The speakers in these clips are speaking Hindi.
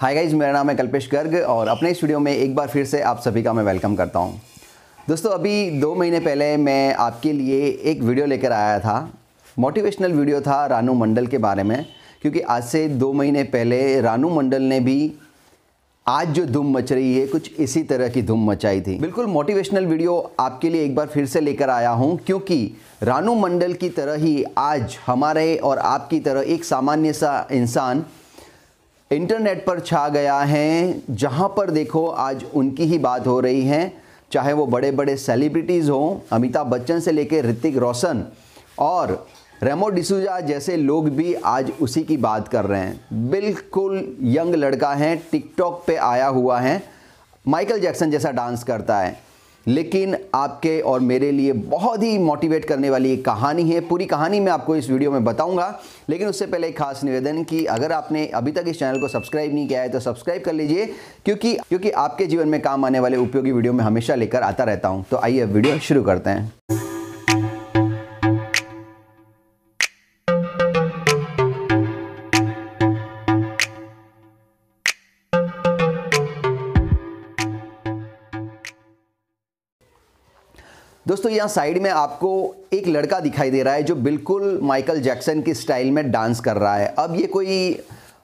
हाय गाइज़ मेरा नाम है कल्पेश गर्ग और अपने स्टूडियो में एक बार फिर से आप सभी का मैं वेलकम करता हूँ। दोस्तों, अभी दो महीने पहले मैं आपके लिए एक वीडियो लेकर आया था। मोटिवेशनल वीडियो था रानू मंडल के बारे में, क्योंकि आज से दो महीने पहले रानू मंडल ने भी आज जो धूम मच रही है, कुछ इसी तरह की धूम मचाई थी। बिल्कुल मोटिवेशनल वीडियो आपके लिए एक बार फिर से लेकर आया हूँ, क्योंकि रानू मंडल की तरह ही आज हमारे और आपकी तरह एक सामान्य सा इंसान इंटरनेट पर छा गया है, जहाँ पर देखो आज उनकी ही बात हो रही है, चाहे वो बड़े बड़े सेलिब्रिटीज़ हों, अमिताभ बच्चन से लेकर ऋतिक रोशन और रेमो डिसूजा जैसे लोग भी आज उसी की बात कर रहे हैं। बिल्कुल यंग लड़का है, टिकटॉक पे आया हुआ है। माइकल जैक्सन जैसा डांस करता है। लेकिन आपके और मेरे लिए बहुत ही मोटिवेट करने वाली एक कहानी है। पूरी कहानी मैं आपको इस वीडियो में बताऊँगा। लेकिन उससे पहले एक खास निवेदन कि अगर आपने अभी तक इस चैनल को सब्सक्राइब नहीं किया है तो सब्सक्राइब कर लीजिए, क्योंकि क्योंकि आपके जीवन में काम आने वाले उपयोगी वीडियो में हमेशा लेकर आता रहता हूँ। तो आइए वीडियो शुरू करते हैं। दोस्तों, यहाँ साइड में आपको एक लड़का दिखाई दे रहा है जो बिल्कुल माइकल जैक्सन की स्टाइल में डांस कर रहा है। अब ये कोई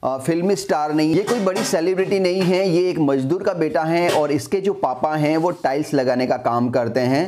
फिल्मी स्टार नहीं, ये कोई बड़ी सेलिब्रिटी नहीं है, ये एक मजदूर का बेटा है और इसके जो पापा हैं, वो टाइल्स लगाने का काम करते हैं।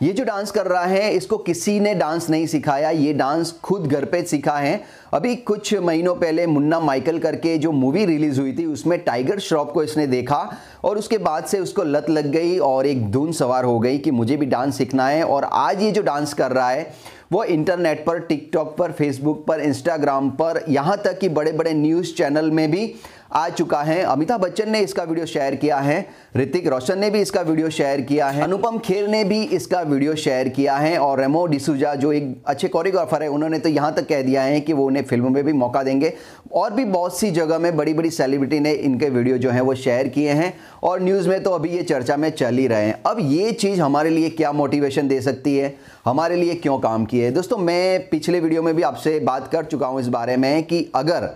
ये जो डांस कर रहा है, इसको किसी ने डांस नहीं सिखाया, ये डांस खुद घर पे सीखा है। अभी कुछ महीनों पहले मुन्ना माइकल करके जो मूवी रिलीज़ हुई थी, उसमें टाइगर श्रॉफ को इसने देखा और उसके बाद से उसको लत लग गई और एक धुन सवार हो गई कि मुझे भी डांस सीखना है। और आज ये जो डांस कर रहा है, वो इंटरनेट पर, टिकटॉक पर, फेसबुक पर, इंस्टाग्राम पर, यहाँ तक कि बड़े बड़े न्यूज़ चैनल में भी आ चुका है। अमिताभ बच्चन ने इसका वीडियो शेयर किया है। ऋतिक रोशन ने भी इसका वीडियो शेयर किया है। अनुपम खेर ने भी इसका वीडियो शेयर किया है और रेमो डिसूजा, जो एक अच्छे कोरियोग्राफर है, उन्होंने तो यहाँ तक कह दिया है कि वो उन्हें फ़िल्मों में भी मौका देंगे। और भी बहुत सी जगह में बड़ी बड़ी सेलिब्रिटी ने इनके वीडियो जो है, वो शेयर किए हैं। और न्यूज़ में तो अभी ये चर्चा में चल ही रहे हैं। अब ये चीज़ हमारे लिए क्या मोटिवेशन दे सकती है? हमारे लिए क्यों काम की है दोस्तों, मैं पिछले वीडियो में भी आपसे बात कर चुका हूँ इस बारे में कि अगर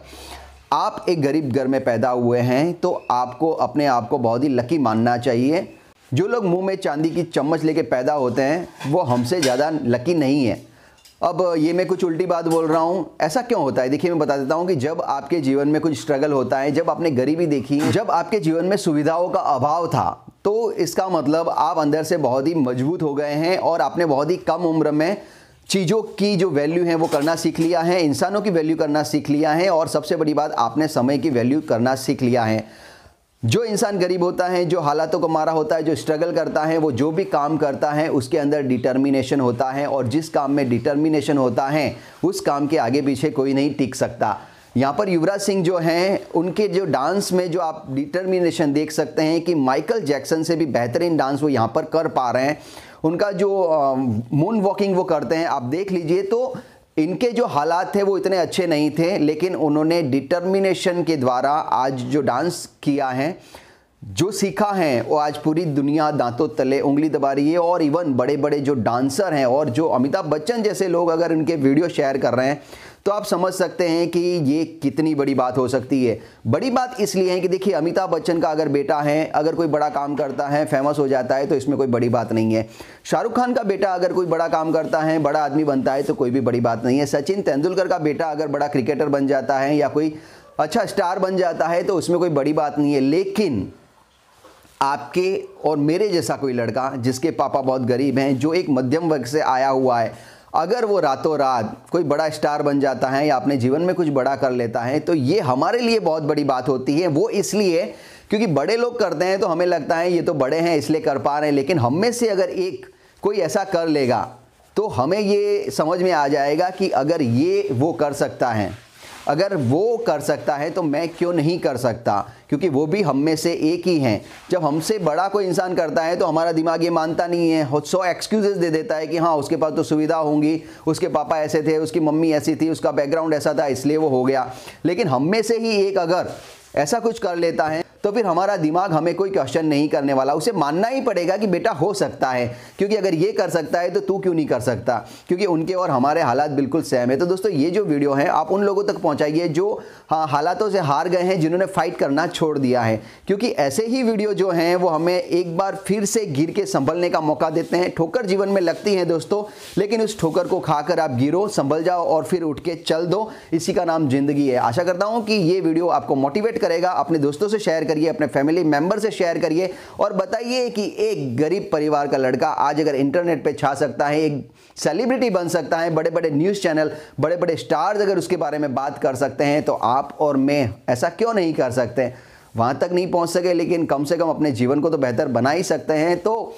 आप एक गरीब घर में पैदा हुए हैं तो आपको अपने आप को बहुत ही लकी मानना चाहिए। जो लोग मुँह में चांदी की चम्मच लेके पैदा होते हैं, वो हमसे ज़्यादा लकी नहीं है। अब ये मैं कुछ उल्टी बात बोल रहा हूँ, ऐसा क्यों होता है? देखिए, मैं बता देता हूँ कि जब आपके जीवन में कुछ स्ट्रगल होता है, जब आपने गरीबी देखी, जब आपके जीवन में सुविधाओं का अभाव था तो इसका मतलब आप अंदर से बहुत ही मज़बूत हो गए हैं और आपने बहुत ही कम उम्र में चीज़ों की जो वैल्यू है वो करना सीख लिया है, इंसानों की वैल्यू करना सीख लिया है और सबसे बड़ी बात, आपने समय की वैल्यू करना सीख लिया है। जो इंसान गरीब होता है, जो हालातों को मारा होता है, जो स्ट्रगल करता है, वो जो भी काम करता है, उसके अंदर डिटर्मिनेशन होता है और जिस काम में डिटर्मिनेशन होता है, उस काम के आगे पीछे कोई नहीं टिक सकता। यहाँ पर युवराज सिंह जो हैं, उनके जो डांस में जो आप डिटर्मिनेशन देख सकते हैं कि माइकल जैक्सन से भी बेहतरीन डांस वो यहाँ पर कर पा रहे हैं। उनका जो मून वॉकिंग वो करते हैं, आप देख लीजिए तो इनके जो हालात थे वो इतने अच्छे नहीं थे, लेकिन उन्होंने डिटर्मिनेशन के द्वारा आज जो डांस किया है जो सीखा है, वो आज पूरी दुनिया दांतों तले उंगली दबा रही है और इवन बड़े बड़े जो डांसर हैं और जो अमिताभ बच्चन जैसे लोग अगर इनके वीडियो शेयर कर रहे हैं तो आप समझ सकते हैं कि ये कितनी बड़ी बात हो सकती है। बड़ी बात इसलिए है कि देखिए, अमिताभ बच्चन का अगर बेटा है, अगर कोई बड़ा काम करता है फ़ेमस हो जाता है तो इसमें कोई बड़ी बात नहीं है। शाहरुख खान का बेटा अगर कोई बड़ा काम करता है, बड़ा आदमी बनता है तो कोई भी बड़ी बात नहीं है। सचिन तेंदुलकर का बेटा अगर बड़ा क्रिकेटर बन जाता है या कोई अच्छा स्टार बन जाता है तो उसमें कोई बड़ी बात नहीं है। लेकिन आपके और मेरे जैसा कोई लड़का जिसके पापा बहुत गरीब हैं, जो एक मध्यम वर्ग से आया हुआ है, अगर वो रातों रात कोई बड़ा स्टार बन जाता है या अपने जीवन में कुछ बड़ा कर लेता है तो ये हमारे लिए बहुत बड़ी बात होती है। वो इसलिए क्योंकि बड़े लोग करते हैं तो हमें लगता है ये तो बड़े हैं, इसलिए कर पा रहे हैं, लेकिन हम में से अगर एक कोई ऐसा कर लेगा तो हमें ये समझ में आ जाएगा कि अगर ये वो कर सकता है। अगर वो कर सकता है तो मैं क्यों नहीं कर सकता? क्योंकि वो भी हम में से एक ही हैं। जब हमसे बड़ा कोई इंसान करता है तो हमारा दिमाग ये मानता नहीं है। सौ एक्सक्यूजेस दे देता है कि हाँ उसके पास तो सुविधा होंगी। उसके पापा ऐसे थे, उसकी मम्मी ऐसी थी, उसका बैकग्राउंड ऐसा था, इसलिए वो हो गया। लेकिन हम में से ही एक अगर ऐसा कुछ कर लेता है तो फिर हमारा दिमाग हमें कोई क्वेश्चन नहीं करने वाला। उसे मानना ही पड़ेगा कि बेटा हो सकता है। क्योंकि अगर ये कर सकता है तो तू क्यों नहीं कर सकता? क्योंकि उनके और हमारे हालात बिल्कुल सेम है। तो दोस्तों, ये जो वीडियो है, आप उन लोगों तक पहुँचाइए जो हाँ हालातों से हार गए हैं, जिन्होंने फाइट करना छोड़ दिया है। क्योंकि ऐसे ही वीडियो जो हैं, वो हमें एक बार फिर से गिर के संभलने का मौका देते हैं। ठोकर जीवन में लगती है दोस्तों, लेकिन उस ठोकर को खाकर आप गिरो, संभल जाओ और फिर उठ के चल दो। इसी का नाम ज़िंदगी है। आशा करता हूँ कि ये वीडियो आपको मोटिवेट करेगा, अपने दोस्तों से शेयर करिए, अपने फैमिली मेंबर से शेयर करिए और बताइए कि एक गरीब परिवार का लड़का आज अगर इंटरनेट पे छा सकता है, एक सेलिब्रिटी बन सकता है बड़े बड़े न्यूज़ चैनल बड़े बड़े स्टार्स अगर उसके बारे में बात कर सकते हैं तो आप और मैं ऐसा क्यों नहीं कर सकते? वहाँ तक नहीं पहुँच सके, लेकिन कम से कम अपने जीवन को तो बेहतर बना ही सकते हैं। तो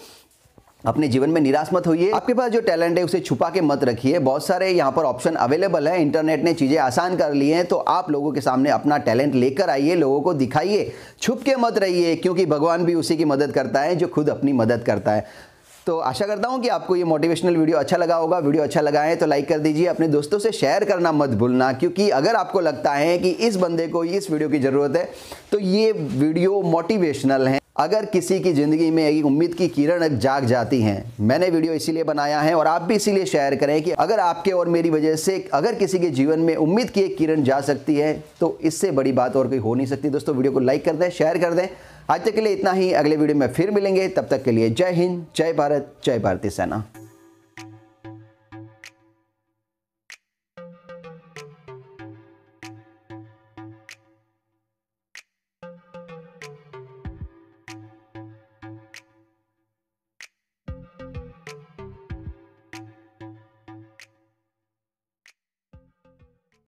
अपने जीवन में निराश मत होइए। आपके पास जो टैलेंट है, उसे छुपा के मत रखिए। बहुत सारे यहाँ पर ऑप्शन अवेलेबल है। इंटरनेट ने चीज़ें आसान कर ली हैं तो आप लोगों के सामने अपना टैलेंट लेकर आइए, लोगों को दिखाइए। छुप के मत रहिए, क्योंकि भगवान भी उसी की मदद करता है, जो खुद अपनी मदद करता है। तो आशा करता हूँ कि आपको ये मोटिवेशनल वीडियो अच्छा लगा होगा। वीडियो अच्छा लगा है तो लाइक कर दीजिए। अपने दोस्तों से शेयर करना मत भूलना, क्योंकि अगर आपको लगता है कि इस बंदे को, इस वीडियो की ज़रूरत है तो ये वीडियो मोटिवेशनल है। अगर किसी की ज़िंदगी में एक उम्मीद की किरण जाग जाती हैं, मैंने वीडियो इसीलिए बनाया है और आप भी इसीलिए शेयर करें कि अगर आपके और मेरी वजह से अगर किसी के जीवन में उम्मीद की एक किरण जा सकती है तो इससे बड़ी बात और कोई हो नहीं सकती। दोस्तों, वीडियो को लाइक कर दें शेयर कर दें। आज तक के लिए इतना ही। अगले वीडियो में फिर मिलेंगे। तब तक के लिए जय हिंद, जय भारत, जय भारतीय सेना।